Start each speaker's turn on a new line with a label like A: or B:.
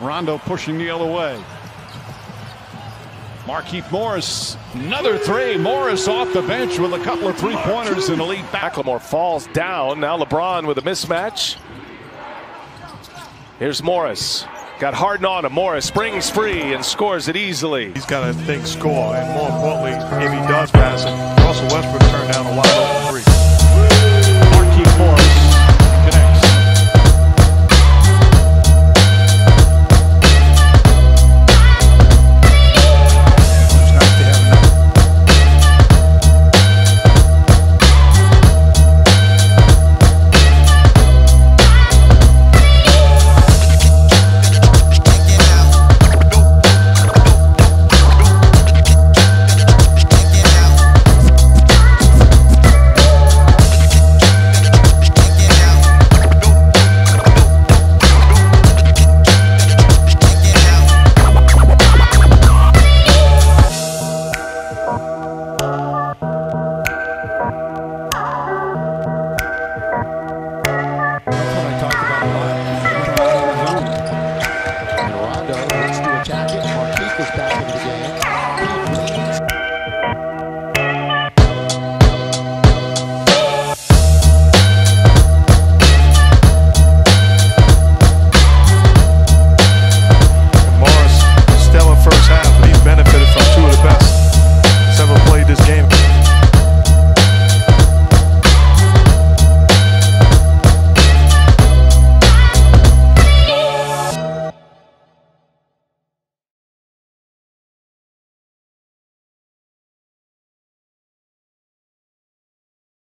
A: Rondo pushing the other way. Markieff Morris, another three. Morris off the bench with a couple of three pointers and a lead back.
B: Macklemore falls down. Now LeBron with a mismatch. Here's Morris. Got Harden on him. Morris springs free and scores it easily.
C: He's got a big score, and more importantly, if he does pass it, Russell Westbrook turned down a wide open
D: first back of the game.